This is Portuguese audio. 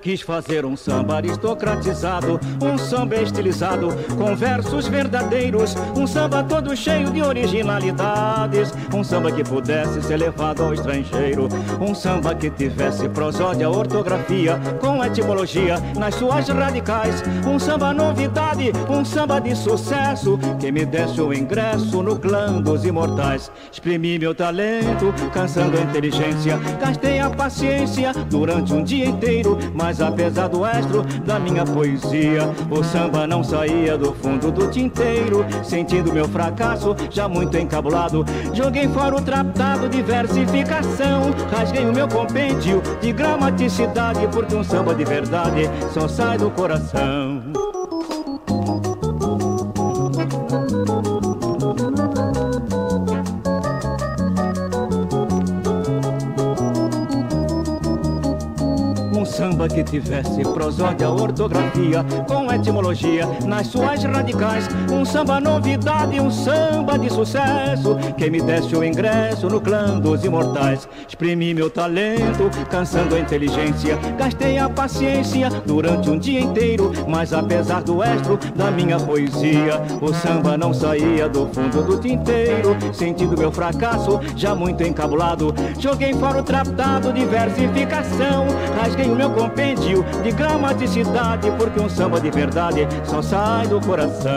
Quis fazer um samba aristocratizado, um samba estilizado, com versos verdadeiros, um samba todo cheio de originalidades, um samba que pudesse ser levado ao estrangeiro, um samba que tivesse prosódia, ortografia, com etimologia nas suas radicais, um samba novidade, um samba de sucesso, que me desse o ingresso no clã dos imortais. Exprimi meu talento, cansando a inteligência, gastei a paciência durante um dia inteiro, mas apesar do estro da minha poesia, o samba não saía do fundo do tinteiro. Sentindo meu fracasso, já muito encabulado, joguei fora o tratado de versificação, rasguei o meu compêndio de gramaticidade, porque um samba de verdade só sai do coração. Samba que tivesse prosódia, ortografia, com etimologia nas suas radicais. Um samba novidade, um samba de sucesso, que me desse o ingresso no clã dos imortais. Exprimi meu talento, cansando a inteligência, gastei a paciência durante um dia inteiro, mas apesar do estro da minha poesia, o samba não saía do fundo do tinteiro. Sentindo meu fracasso, já muito encabulado, joguei fora o tratado de versificação, rasguei o meu compêndio de gramaticidade, porque um samba de verdade só sai do coração.